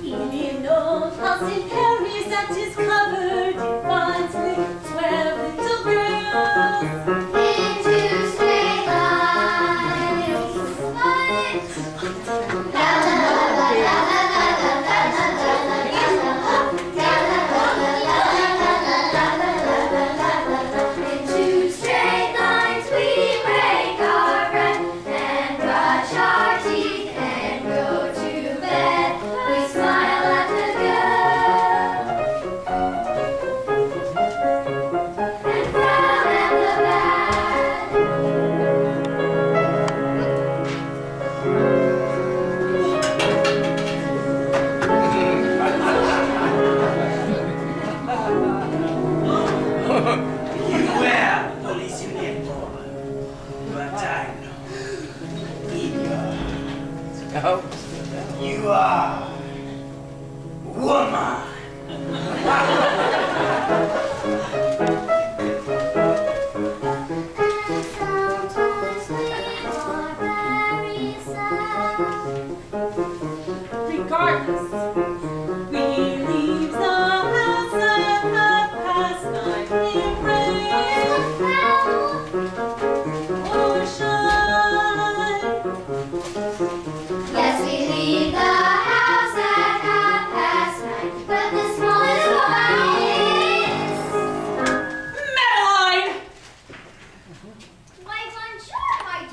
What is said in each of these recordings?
You know, I'll you were police uniform, but I know you are. Oh. You are woman. regardless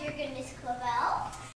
you're going to Miss Clavel.